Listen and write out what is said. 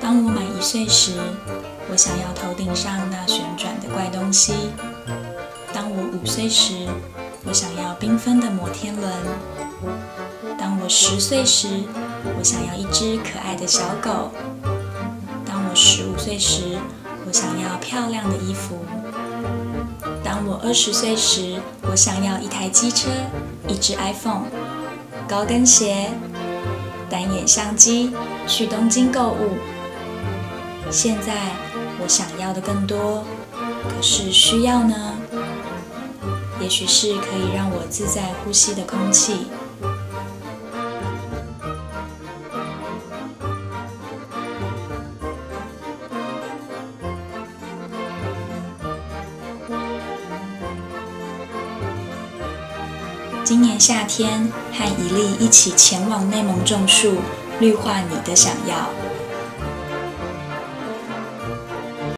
当我满一岁时，我想要头顶上那旋转的怪东西；当我五岁时，我想要缤纷的摩天轮；当我十岁时，我想要一只可爱的小狗；当我十五岁时，我想要漂亮的衣服；当我二十岁时，我想要一台机车、一只 iPhone、高跟鞋、单眼相机，去东京购物。现在我想要的更多，可是需要呢？也许是可以让我自在呼吸的空气。今年夏天和怡丽一起前往内蒙种树，绿化你的想要。